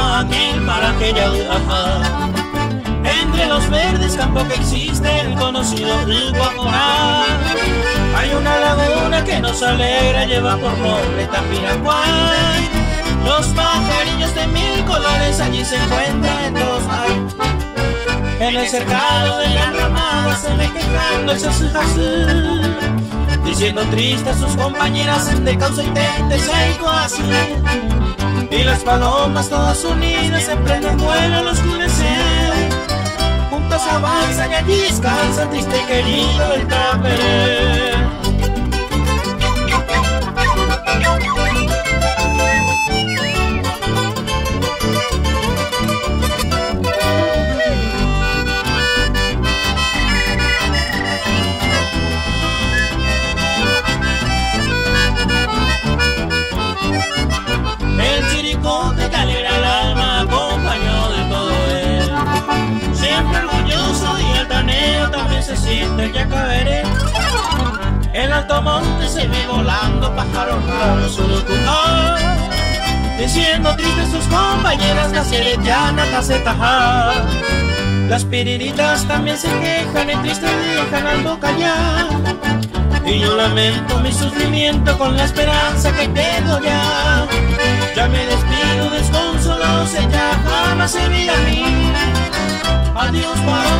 aquella ajá. Entre los verdes campos que existe el conocido río Guaporá. Hay una laguna que nos alegra, lleva por nombre Tapiraguay. Los pajarillos de mil colores allí se encuentran en dos En el cercado de la ramada se ve quejando el diciendo triste a sus compañeras de causa y tente así. Y las palomas todas unidas emprenden vuelo al oscurecer. Juntos avanzan y allí descansan triste y querido el taper. El alto monte se ve volando pájaros raros Diciendo tristes sus compañeras, la seretiana, casetajá. Las piriritas también se quejan y triste dejan algo callar. Y yo lamento mi sufrimiento con la esperanza que tengo ya. Ya me despido desconsolos, ella jamás se mira a mí. Adiós, paloma,